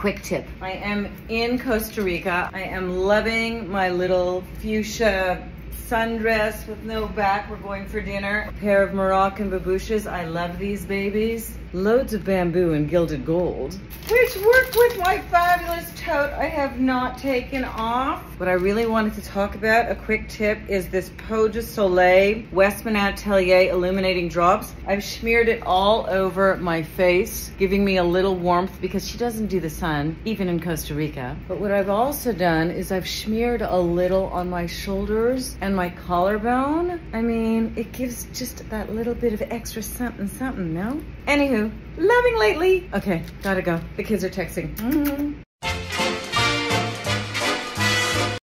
quick tip. I am in Costa Rica. I am loving my little fuchsia sundress with no back. We're going for dinner. A pair of Moroccan babouches. I love these babies. Loads of bamboo and gilded gold, which work with my fabulous tote I have not taken off. What I really wanted to talk about, a quick tip, is this Peau de Soleil Westman Atelier illuminating drops. I've smeared it all over my face, giving me a little warmth because she doesn't do the sun, even in Costa Rica. But what I've also done is I've smeared a little on my shoulders and my collarbone. I mean, it gives just that little bit of extra something something, no? Anywho, loving lately. Okay, gotta go. The kids are texting. Mm -hmm.